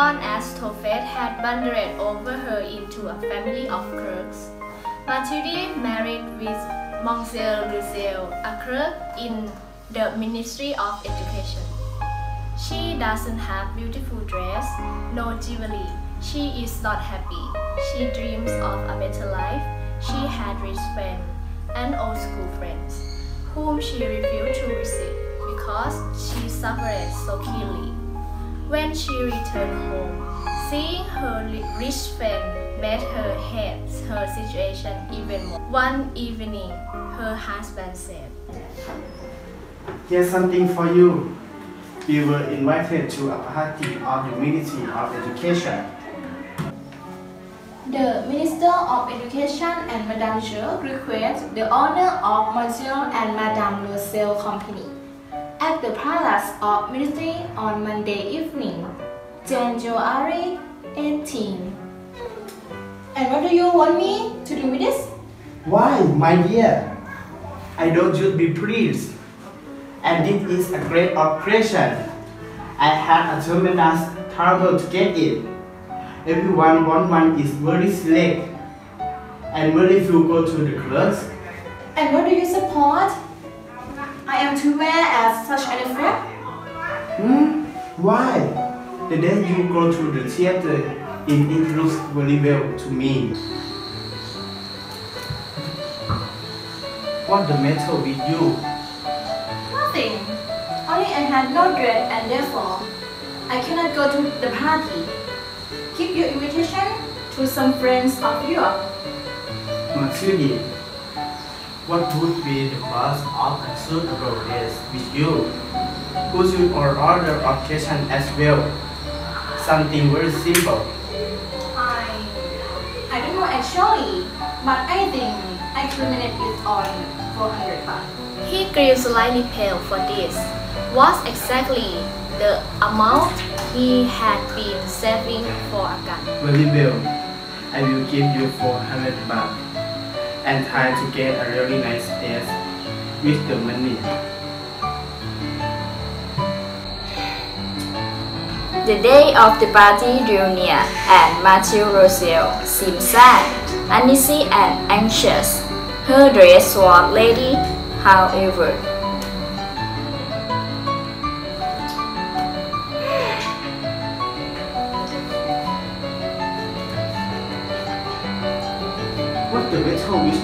as Tophet had wandered over her into a family of clerks. Matilde married with Monsieur Loisel, a clerk in the Ministry of Education. She doesn't have beautiful dress, no jewelry. She is not happy. She dreams of a better life. She had rich friends and old school friends, whom she refused to visit because she suffered so keenly. When she returned home, seeing her rich friend made her hate her situation even more. One evening, her husband said, Here's something for you. We were invited to a party of the Ministry of Education. The Minister of Education and Madame Je request the honor of Monsieur and Madame Loisel Company at the Palace of Ministry on Monday evening, January 18. And what do you want me to do with this? Why, my dear? I know you'd be pleased. And this is a great occasion. I had a tremendous trouble to get it. Everyone want one is very select. And very few go to the clerks. And what do you support? I am to wear as such an effect? Hmm? Why? The day you go to the theater, it, it looks very well to me. What the matter with you? Nothing. Only I had no dress and therefore I cannot go to the party. Keep your invitation to some friends of yours. Matilde, what would be the cost of a suitable dress with you? Could you or other occasion as well? Something very simple. I I don't know actually, but I think I could manage it on 400 baht. He grew slightly pale for this. Was exactly the amount he had been saving for a gun. Very well. I will give you 400 baht and try to get a really nice dress with the money. The day of the party reunion and Matthew Roselle seemed sad, uneasy, and anxious. Her dress was lady, however.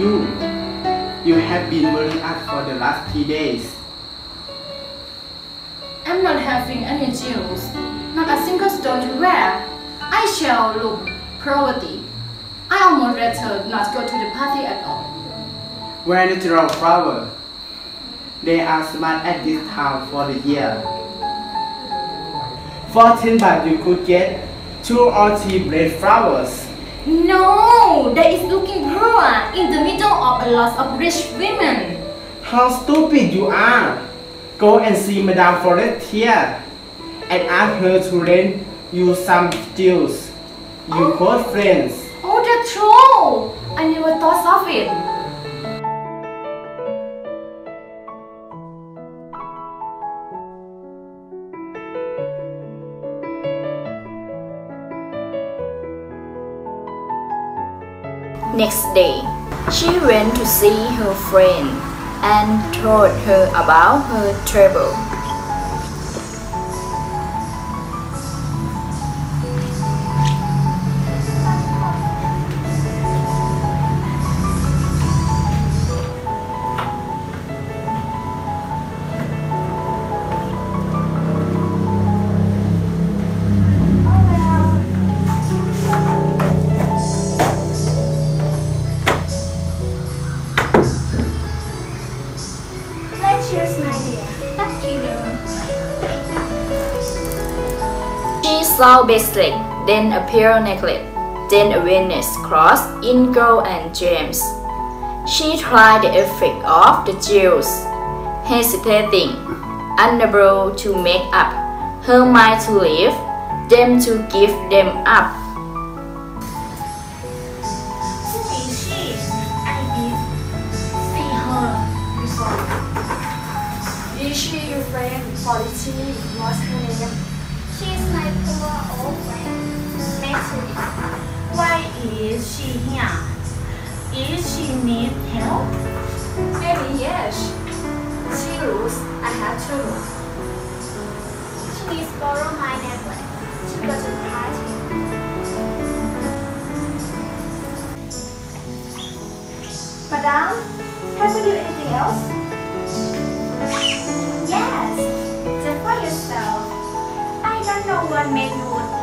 You? You have been very up for the last three days. I'm not having any jewels, not a single stone to wear. I shall look poverty. I almost rather not go to the party at all. Wear natural flower. They are smart at this time for the year. 14 baht you could get two or three red flowers. No, that is looking poor in the middle of a lot of rich women. How stupid you are! Go and see Madame Forestier and ask her to lend you some jewels. You oh. got friends. Oh, that's true. I never thought of it. Next day, she went to see her friend and told her about her trouble. Saw bracelet, then a pearl necklace, then a Venus cross in gold and gems. She tried the effect of the jewels, hesitating, unable to make up her mind to leave them to give them up. Is she? Your friend, Polichi, Why is she here? Is she need help? Maybe yes. She lose, I have to lose. She borrow my necklace to go to the party. Madam, have you anything else? Don't know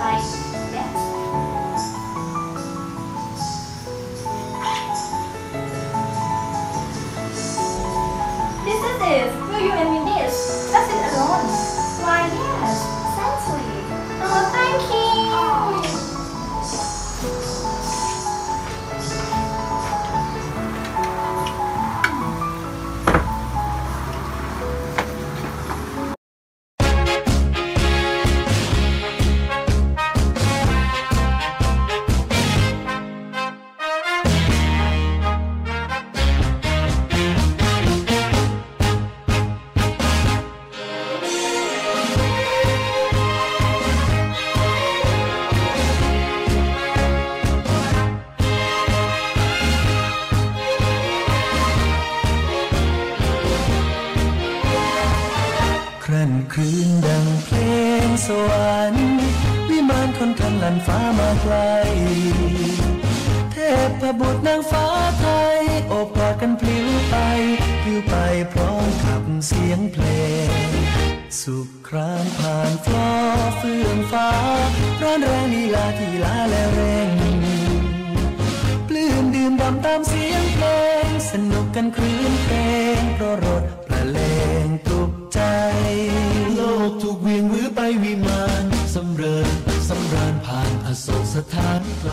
ผ่านอโศกสถานไกล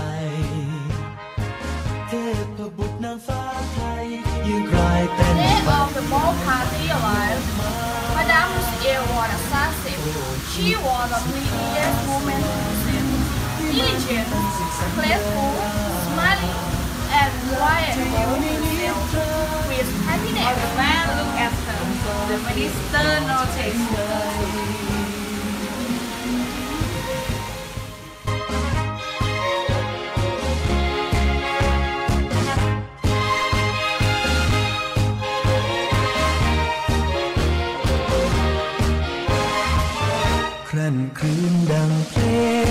เทพบุตรนางฟ้าไทย ยืนกรายเต้น Day of the ball party arrived. Madame Lucier was assassin. She was a prettiest woman present. Diligent, playful, smiling, and quiet about herself. With happiness, the man looked at her. The minister noticed. ครั่นครืนดังเพล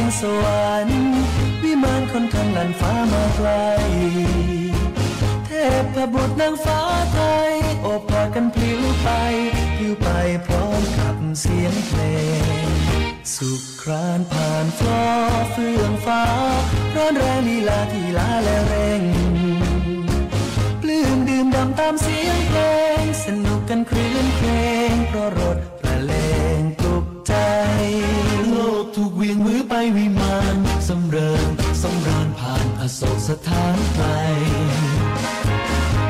งสวรรค์วิมานคนทางลันฟ้ามาไกล เทพบุตรนางฟ้าไทยโอบกอดกันพลิ้วไปพลิ้วไปพร้อมกับเสียงเพลง สุขครานผ่านฟลอเฟื่องฟ้า ร้อนแรงลีลาที่ลาและเร่งปลื้มดื่มดำตามเสียงเพลง สนุกกันครื้นเพลงเพราะรถ วื้อไปวิมานสำเริญสำราญผ่านอโศกสถานไกล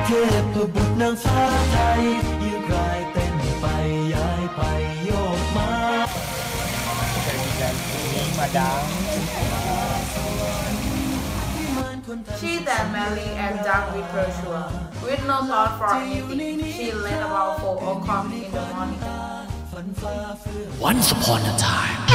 เทพบุตรนางฟ้าไทยยืนกรายเต้นไปย้ายไปโยกมา She then married and died with Joshua. With no thought for anything, she left about 4 o'clock in the morning. Once upon a time.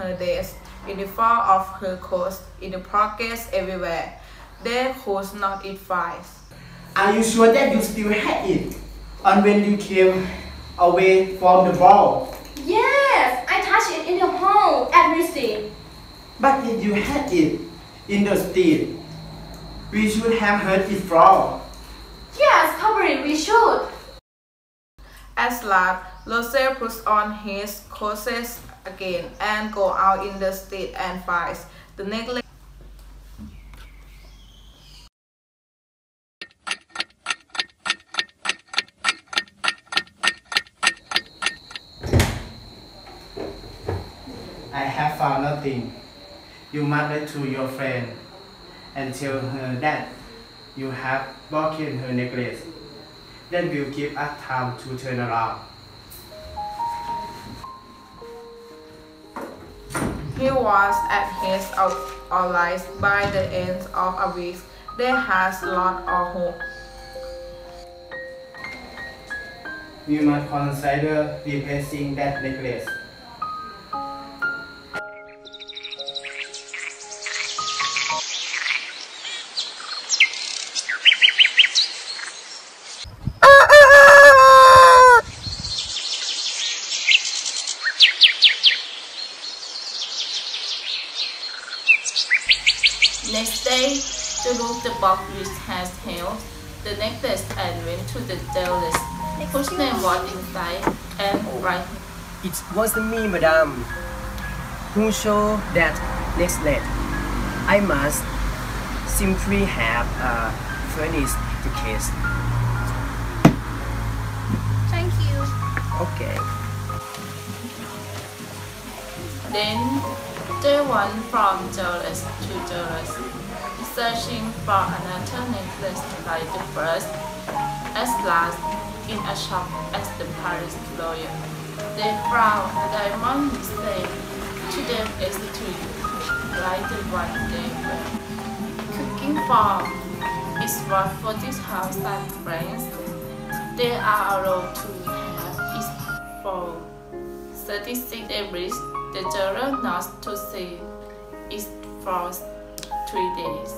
Her desk, in the floor of her coat, in the pockets everywhere. They could not eat flies. Are you sure that you still had it? And when you came away from the ball? Yes! I touched it in the hall, everything. But if you had it in the street, we should have heard it from. Yes, probably we should. As last, Russell puts on his clothes again and go out in the street and finds the necklace. I have found nothing. You must to your friend and tell her that you have broken her necklace. That will give us time to turn around. He was at his allies by the end of a week. They had lost all hope. We must consider replacing that necklace. It wasn't me, madame, who showed that necklace. I must simply have uh, furnished the case. Thank you. Okay. Then they went from jealous to jealous, searching for another necklace like the first. At last, in a shop as the Palais Royal, they found a diamond mistake to them like the one they were cooking farm is was for this house and friends. They are allowed to have it for 36 days. The juror not to see it for three days.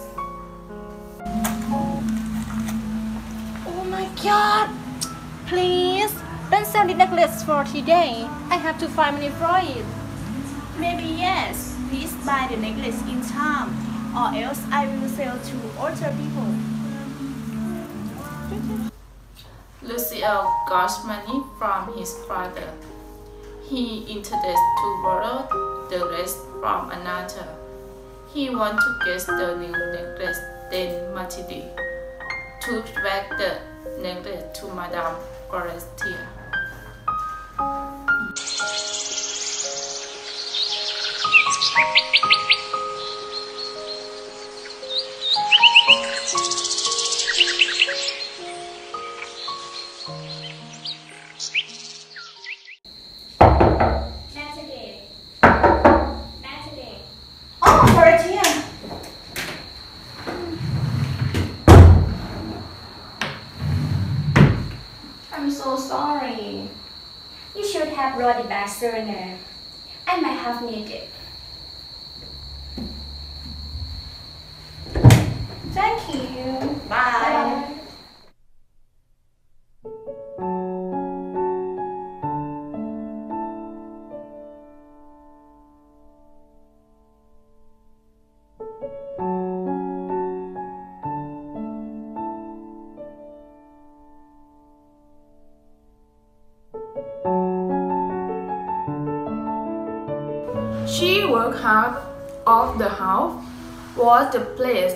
Oh my god! Please, don't sell the necklace for today. I have to find money for it. Maybe yes. Please buy the necklace in time, or else I will sell to other people. Loisel got money from his father. He intended to borrow the rest from another. He wanted to get the new necklace, then Matilde took back the necklace to Madame Forestier. Brought Out of the house was the place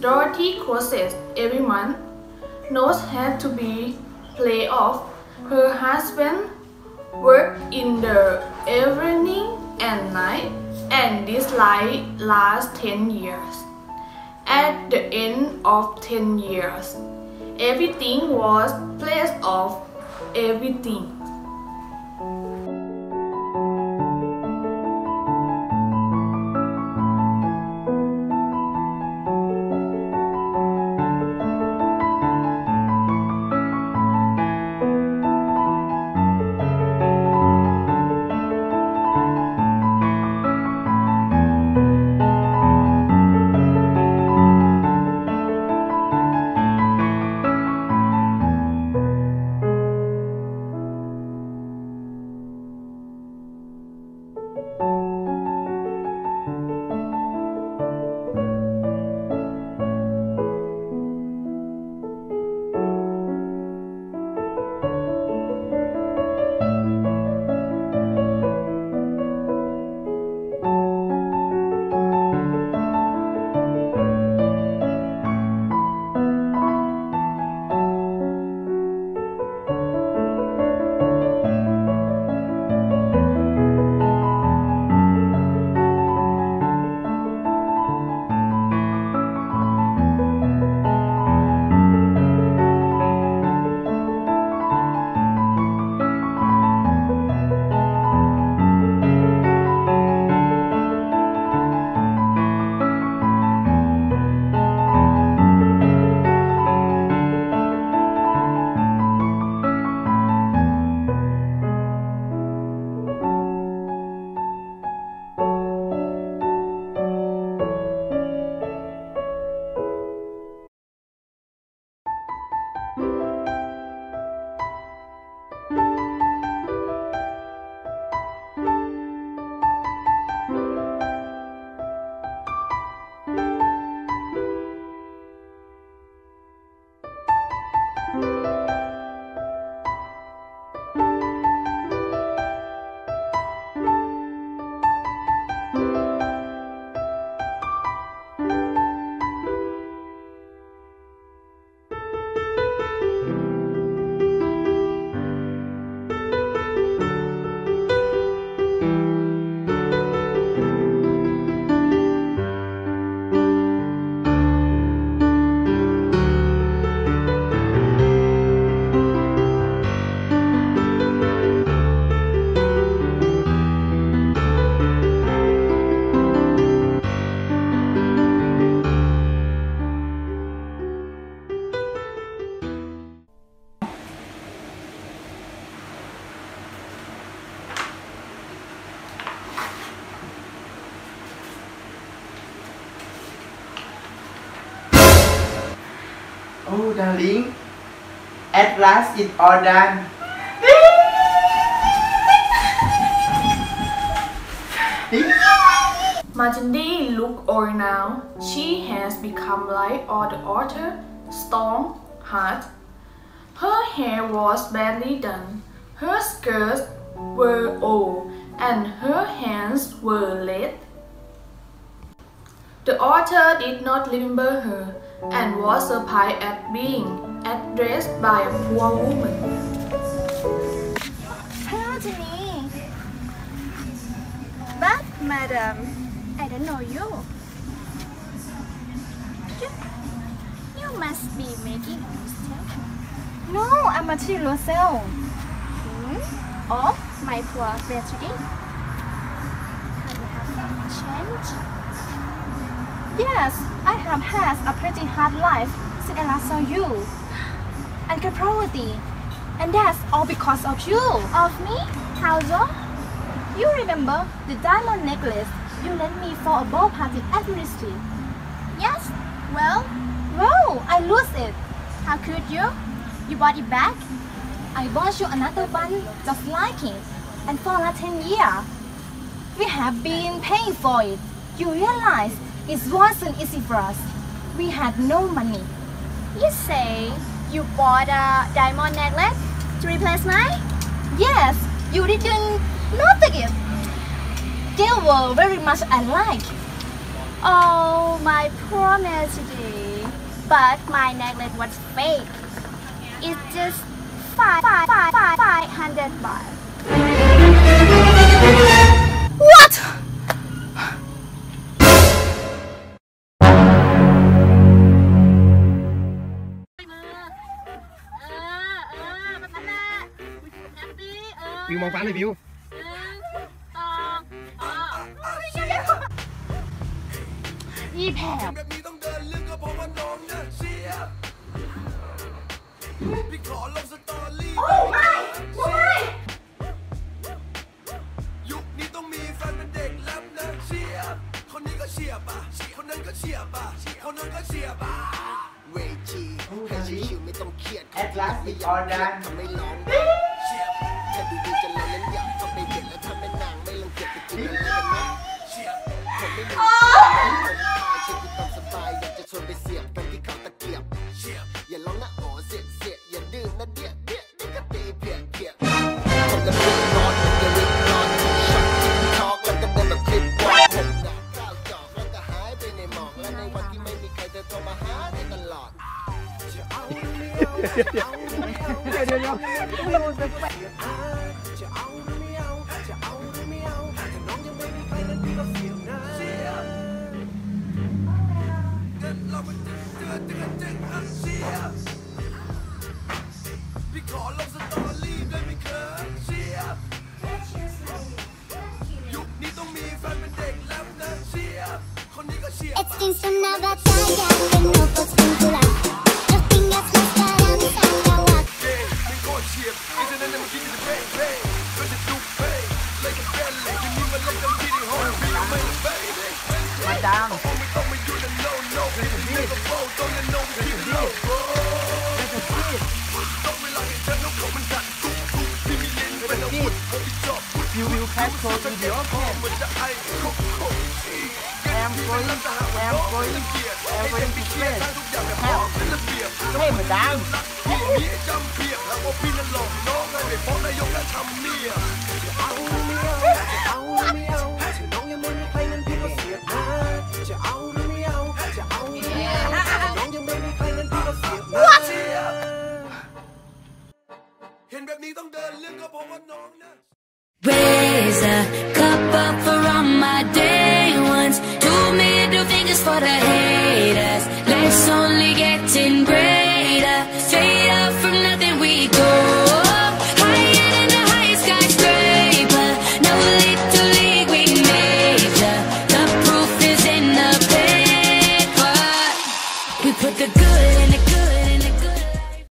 Dorothy crosses every month. Notes had to be played off. Her husband worked in the evening and night, and this life lasts 10 years. At the end of 10 years, everything was placed off everything. It's all done. Matilde looked old now. She has become like all the author, storm, hard. Her hair was badly done. Her skirts were old and her hands were red. The author did not remember her and was surprised at being addressed by a poor woman. Hello, Jenny. But, madam, I don't know you. You, must be making a mistake. No, I'm Matilde Rosell. Hmm? Of my poor tragedy. Can you have some change? Yes, I have had a pretty hard life since I saw you. And poverty. And that's all because of you. Of me? How so? You remember the diamond necklace you lent me for a ball party at ministry? Yes. Well, Well, I lose it. how could you? You bought it back? I bought you another one just like it. And for the 10 years, we have been paying for it. You realize it wasn't easy for us. We had no money. You say you bought a diamond necklace to replace mine? Yes, you didn't notice it. They were very much alike. Oh, my poor Mercedes. But my necklace was fake. It's just five, five, five, five, five hundred baht. มองฟ้าเลยวิวยี่แผบโอ้ไม่ไม่ยุคนี้ต้องมีแฟนเป็นเด็กแรปนะเชียบคนนี้ก็เชียบอะคนนั้นก็เชียบอะคนนั้นก็เชียบอะเวทีให้ชิวๆไม่ต้องเครียด At last it's all done. ทำไม่ร้อง Oh! นี้จำเพียกแล้วว่าพี่นั่นหลอกน้องไงไม่ฟ้องนายกและทำเนียเอาหรือไม่เอาจะเอาหรือไม่เอาถ้าน้องยังไม่มีใครงั้นพี่ก็เสียหน้จะเอาหรือไม่เอาจะเอาหรือไม่เอาถ้าน้องยังไม่มีใครงั้นพี่ก็เสียหน้เห็นแบบนี้ต้องเดินเรื่องก็เพราะว่าน้องนะ Raise a cup up for all my day ones. Two middle fingers for the haters. Let's only getting greater. Straight up from nothing we go.